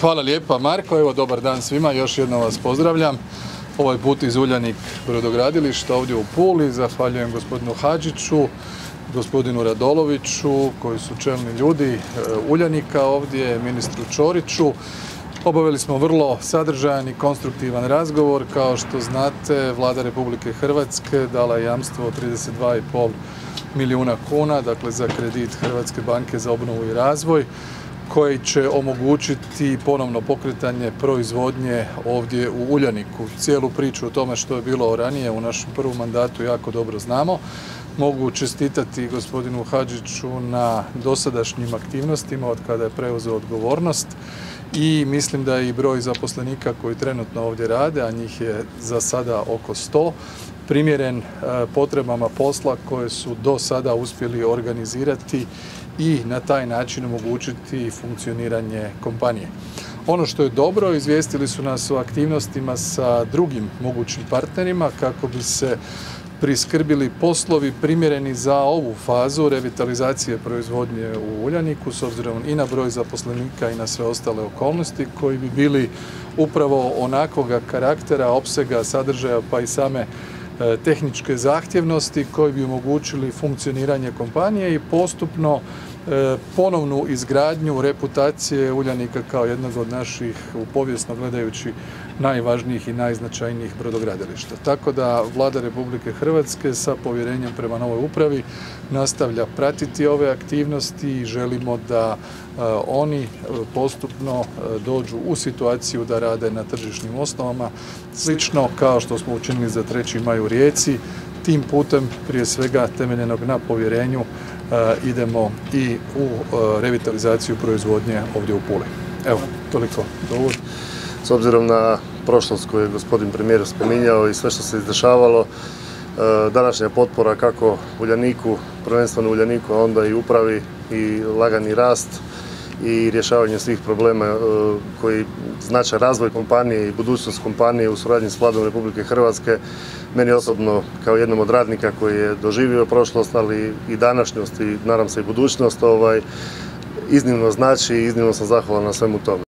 Hvala lijepa Marko, evo dobar dan svima, još jednom vas pozdravljam. Ovaj put iz Uljanik brodogradilišta ovdje u Puli, zahvaljujem gospodinu Hadžiću, gospodinu Radoloviću koji su čelni ljudi e, Uljanika ovdje, ministru Čoriću. Obavili smo vrlo sadržajan i konstruktivan razgovor. Kao što znate, Vlada Republike Hrvatske dala jamstvo 32,5 milijuna kuna, dakle za kredit Hrvatske banke za obnovu i razvoj koji će omogućiti ponovno pokretanje proizvodnje ovdje u Uljaniku. Cijelu priču o tome što je bilo ranije u našem prvom mandatu jako dobro znamo. Mogu čestitati gospodinu Hadžiću na dosadašnjim aktivnostima od kada je preuzeo odgovornost i mislim da i broj zaposlenika koji trenutno ovdje rade, a njih je za sada oko 100, primjeren e, potrebama posla koje su do sada uspjeli organizirati i na taj način omogućiti funkcioniranje kompanije. Ono što je dobro, izvijestili su nas o aktivnostima sa drugim mogućim partnerima kako bi se priskrbili poslovi primjereni za ovu fazu revitalizacije proizvodnje u Uljaniku s obzirom i na broj zaposlenika i na sve ostale okolnosti koji bi bili upravo onakvoga karaktera, opsega, sadržaja pa i same tehničke zahtjevnosti koji bi omogućili funkcioniranje kompanije i postupno e, ponovnu izgradnju reputacije Uljanika kao jednog od naših u povijesno gledajući najvažnijih i najznačajnijih brodogradilišta. Tako da Vlada Republike Hrvatske sa povjerenjem prema novoj upravi nastavlja pratiti ove aktivnosti i želimo da e, oni e, postupno e, dođu u situaciju da rade na tržišnim osnovama, slično kao što smo učinili za 3. maj u Rijeci, tim putem prije svega temeljenog na povjerenju idemo i u revitalizaciju proizvodnje ovdje u Puli. Evo, toliko do s obzirom na prošlost koju je gospodin premijer spominjao i sve što se izdešavalo, današnja potpora kako Uljaniku, prvenstveno Uljaniku, a onda i upravi i lagani rast i rješavanje svih problema e, koji znače razvoj kompanije i budućnost kompanije u suradnji s vladom Republike Hrvatske. Meni osobno kao jednom od radnika koji je doživio prošlost, ali i današnjost i nadam se i budućnost, ovaj, iznimno znači i iznimno sam zahvalan na svemu tome.